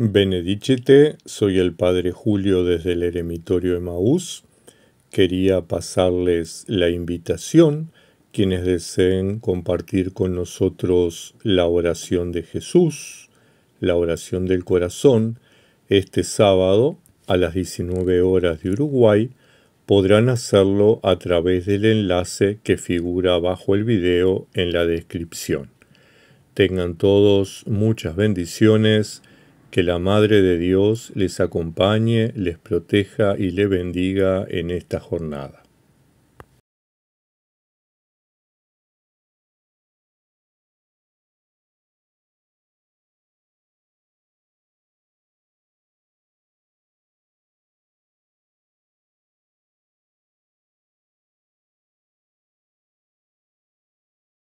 Benedicite, soy el Padre Julio desde el Eremitorio de Maús. Quería pasarles la invitación, quienes deseen compartir con nosotros la oración de Jesús, la oración del corazón, este sábado a las 19 horas de Uruguay, podrán hacerlo a través del enlace que figura bajo el video en la descripción. Tengan todos muchas bendiciones que la Madre de Dios les acompañe, les proteja y le bendiga en esta jornada.